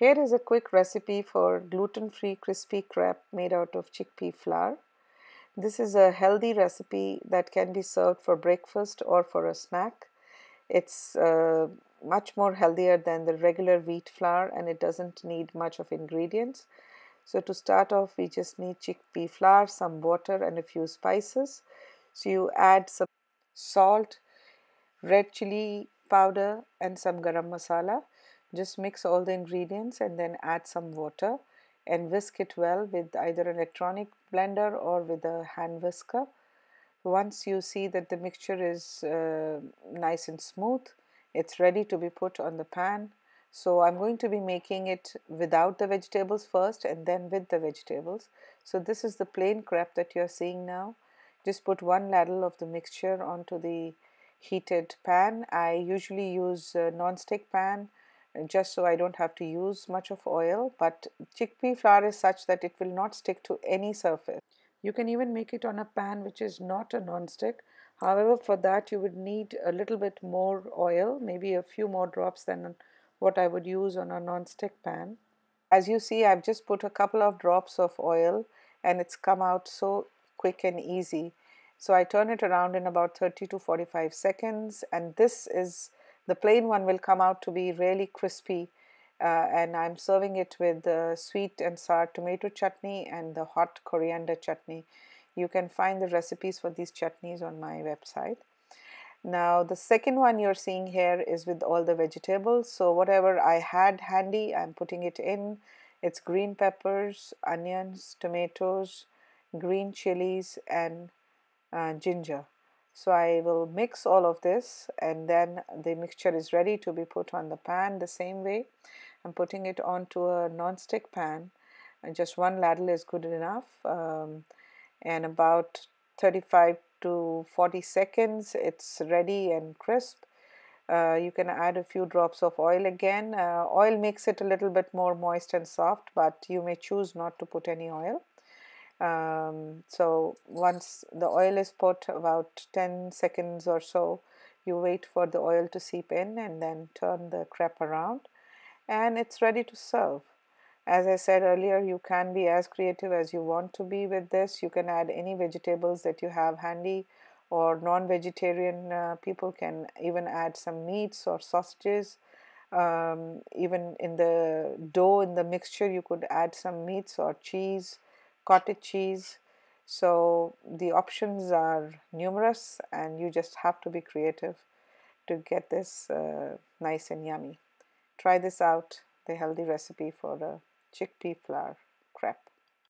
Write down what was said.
Here is a quick recipe for gluten-free crispy crepe made out of chickpea flour. This is a healthy recipe that can be served for breakfast or for a snack. It's uh, much more healthier than the regular wheat flour and it doesn't need much of ingredients. So to start off we just need chickpea flour, some water and a few spices. So you add some salt, red chili powder and some garam masala just mix all the ingredients and then add some water and whisk it well with either an electronic blender or with a hand whisker. Once you see that the mixture is uh, nice and smooth, it's ready to be put on the pan. So I'm going to be making it without the vegetables first and then with the vegetables. So this is the plain crepe that you're seeing now. Just put one ladle of the mixture onto the heated pan. I usually use a non-stick pan uh, just so I don't have to use much of oil but chickpea flour is such that it will not stick to any surface. You can even make it on a pan which is not a non-stick however for that you would need a little bit more oil maybe a few more drops than what I would use on a non-stick pan. As you see I've just put a couple of drops of oil and it's come out so quick and easy. So I turn it around in about 30 to 45 seconds and this is the plain one will come out to be really crispy uh, and I'm serving it with the sweet and sour tomato chutney and the hot coriander chutney. You can find the recipes for these chutneys on my website. Now the second one you're seeing here is with all the vegetables. So whatever I had handy, I'm putting it in. It's green peppers, onions, tomatoes, green chilies and ginger. So I will mix all of this and then the mixture is ready to be put on the pan the same way. I'm putting it onto a non-stick pan and just one ladle is good enough um, and about 35 to 40 seconds it's ready and crisp. Uh, you can add a few drops of oil again. Uh, oil makes it a little bit more moist and soft but you may choose not to put any oil. Um, so once the oil is put about 10 seconds or so you wait for the oil to seep in and then turn the crepe around and it's ready to serve. As I said earlier, you can be as creative as you want to be with this. You can add any vegetables that you have handy or non-vegetarian uh, people can even add some meats or sausages. Um, even in the dough, in the mixture, you could add some meats or cheese cottage cheese. So the options are numerous and you just have to be creative to get this uh, nice and yummy. Try this out, the healthy recipe for the chickpea flour crepe.